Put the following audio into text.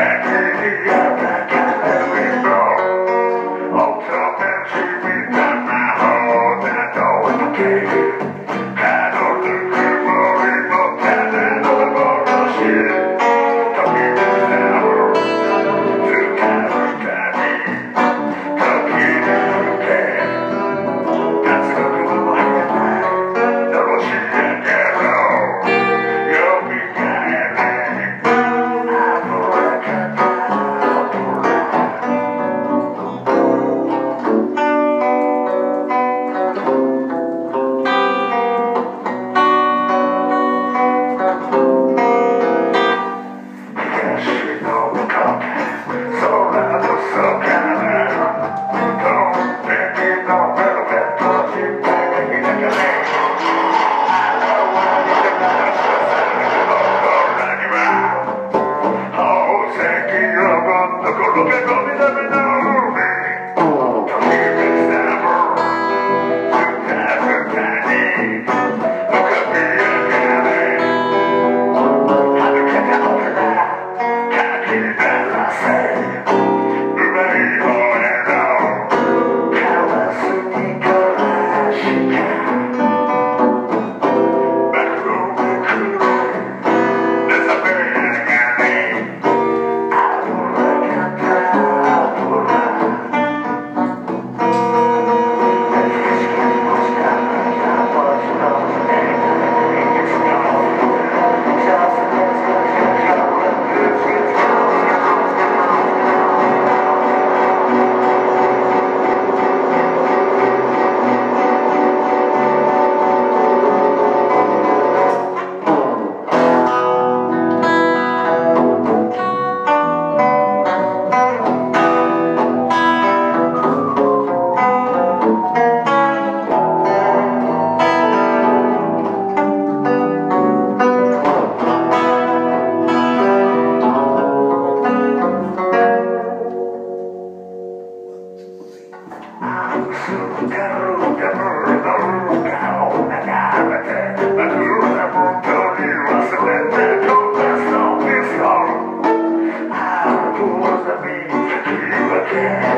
Zach, gonna be you again.